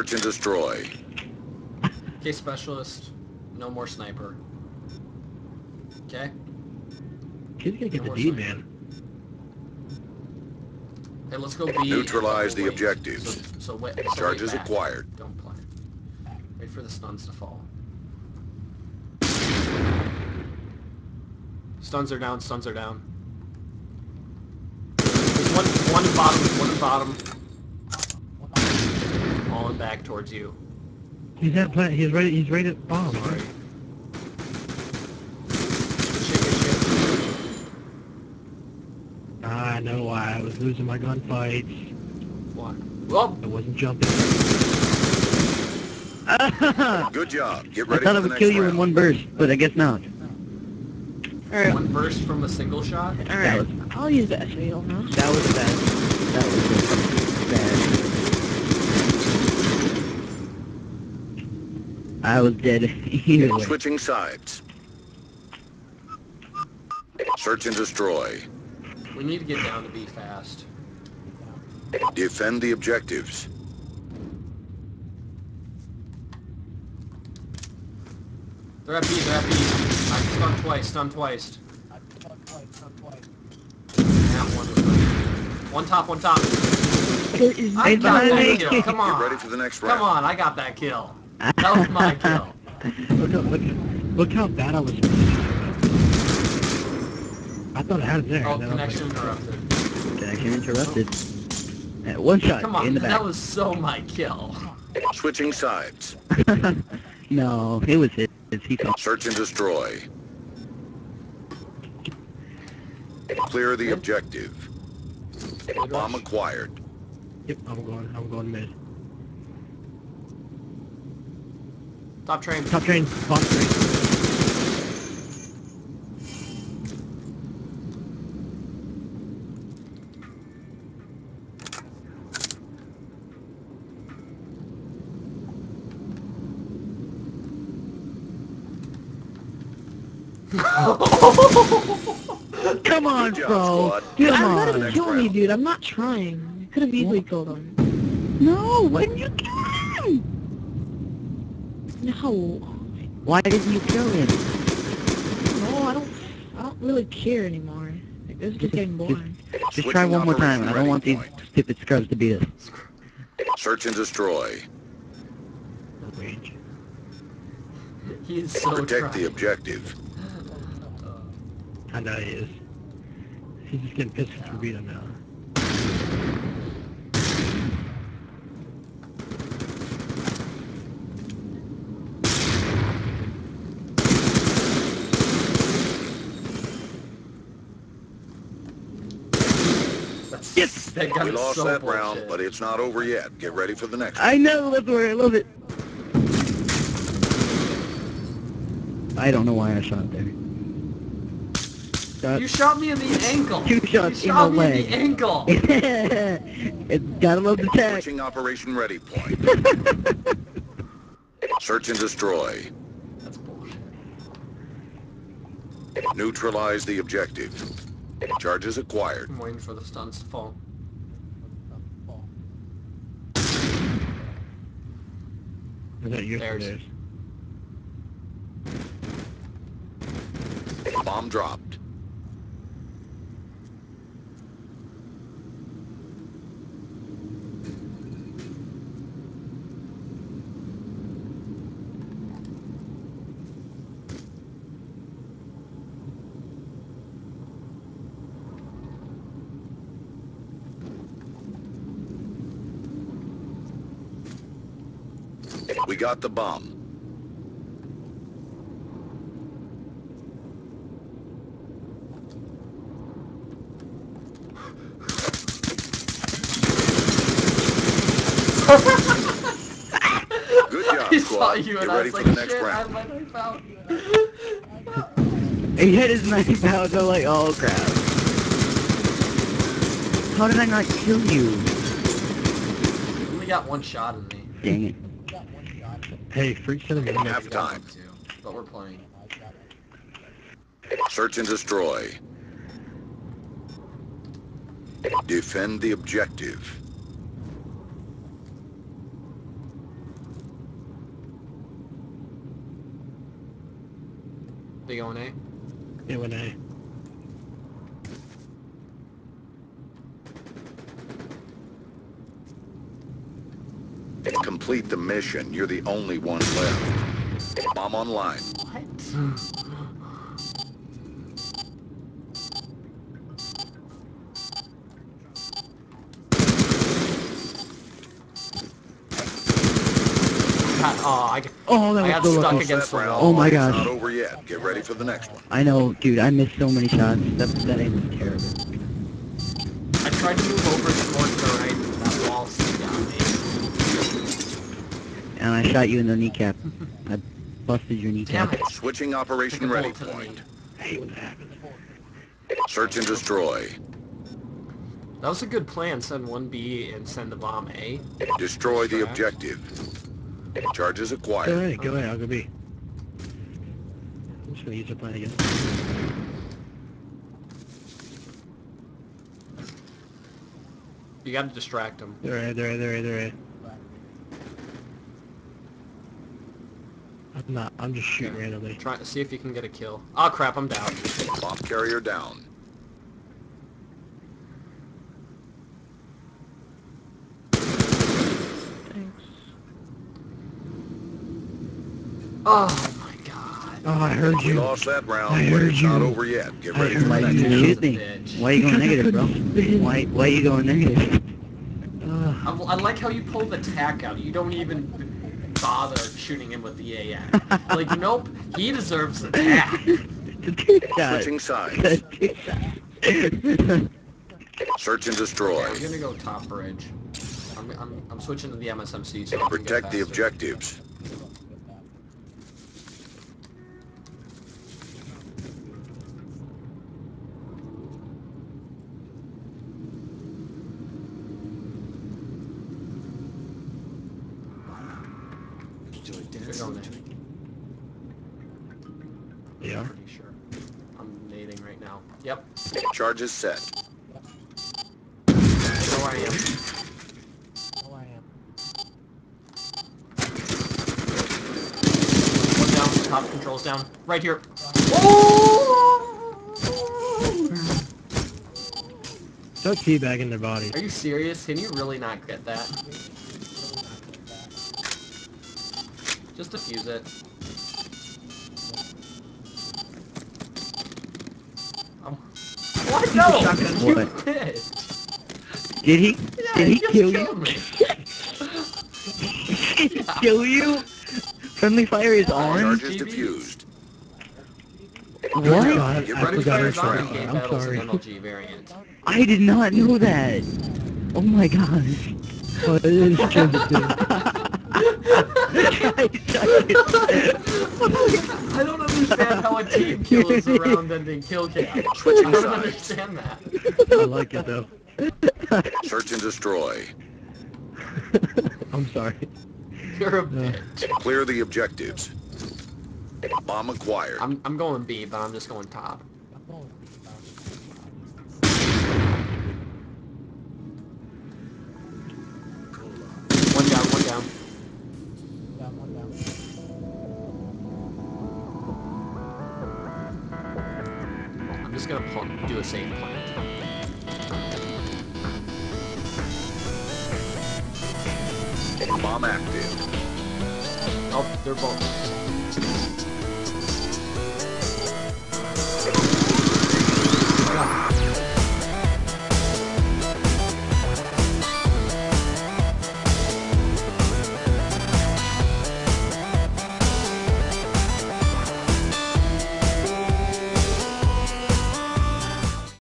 Search and destroy. Okay, specialist. No more sniper. Okay. He's gonna get No the D, sniper. man. Hey, let's go B. Neutralize the wait. objectives. So, so wait. So Charges wait acquired. Don't play. Wait for the stuns to fall. Stuns are down. Stuns are down. There's one, one bottom. One bottom. Falling back towards you. He's at plant. He's ready. He's ready to bomb. Sorry. Good shit, good shit. Ah, I know why. I was losing my gunfights. What? Well, I wasn't jumping. Good job. Get ready thought I would next kill you round. in one burst, but I guess not. Alright, one burst from a single shot. alright. I'll use that fail, huh? That was bad. That was bad. I was dead either way. Switching sides. Search and destroy. We need to get down to B fast. Defend the objectives. They're at B, they're at B. I stunned twice, stunned twice. Yeah, one was right. One top, one top. There is I got behind that kill, come Get ready on. for the next Come on, I got that kill. That was my kill. Look, how- look, look how bad I was. I thought I had it there. Oh, I was connection like, interrupted. Connection interrupted. Uh, one shot Come on, in the back. that was so my kill. Switching sides. no, it was his. He saw. Search and destroy. Clear the objective. Good Bomb acquired. Yep, I'm going. I'm going mid. Top train. Top train. Bomb train. Come on, Good bro. squad. Come I'm on. not Next kill me, round. dude. I'm not trying. I could have easily killed him. No, when you kill him? No. Why didn't you kill him? No, I don't. I don't really care anymore. Like, this is just getting boring. Just Switching try one more time. I don't ready want these point. stupid scrubs to beat us. Search and destroy. Range. He's so Protect the objective. I know he is. He's just getting pissed for beat him now. Yes. that gun We lost so that bullshit. round, but it's not over yet. Get ready for the next. I know, that's where I love it. I don't know why I shot there. Shot. You shot me in the ankle. Two shots you in shot the me leg. in the ankle. it's gotta love the tech. Switching operation ready point. Search and destroy. That's bullshit. Neutralize the objective. Charges acquired. I'm waiting for the stuns to fall. Is that yours or Theirs. theirs? Bomb dropped. We got the bomb. Good job, I saw squad. you Get and I ready was for like, the next shit, round. might have found He hit his 90 pounds, I'm like, oh crap. How did I not kill you? You only got one shot in me. Dang it. Hey, Freak Center. We have time. Too, but we're playing. Search and destroy. Defend the objective. They going A? They went A. Complete the mission. You're the only one left. Bomb online. What? Oh, I, get- Oh, that I got so stuck lucky. against the wall. Oh my is gosh. Not over yet. Get ready for the next one. I know, dude. I missed so many shots. That that aim was terrible. I tried to move over towards the right, but that wall still got me. And I shot you in the kneecap. I busted your kneecap. Damn it. Switching operation ready bullet to the knee. point. I hate when that happens. Search and destroy. That was a good plan, send 1B and send the bomb A. Destroy the objective. Charges Go acquired. ahead, go ahead, I'll go B. I'm just gonna use the plan again. You gotta distract them. They're A, they're A, they're A, they're A. I'm I'm just shooting Okay. randomly. Try to see if you can get a kill. Oh crap, I'm down. Bomb carrier down. Thanks. Oh my god. Oh, I heard We you. lost that I round, but heard it's not you. over yet. Get I ready heard for Why the you next one. shoot me? Bitch. Why you going negative, bro? Why why are you going negative? Uh, I, I like how you pulled the tack out. You don't even bother shooting him with the AN. like, nope, he deserves the tack. The two shot. Switching sides. The two shot. Search and Okay, destroy. I'm gonna go top bridge. I'm, I'm, I'm switching to the MSMC so I can get Protect the faster. objectives. They're going there. Yeah. Pretty sure. I'm nading right now. Yep. Charges set. So I am. Oh, I am. One down. Top controls down. Right here. Oh! Start teabagging their body. Are you serious? Can you really not get that? Just defuse it. What? No! You What? bitch! Did he? Yeah, Did he just kill you? me. Did he kill you? Friendly fire is on. Charges GB? diffused. Oh, What? I, Get I forgot for her story. I'm sorry. and MLG variant. I did not know that. Oh my gosh. Oh, it is true, too. I don't understand how a team kill is a round-ending kill cam. Switching I don't sides. understand that. I like it though. Search and destroy. I'm sorry. You're a Yeah. bitch. Clear the objectives. Bomb acquired. I'm I'm going B, but I'm just going top. One down, one down. Just gonna pull, do a safe plant. Bomb active. Oh, they're both.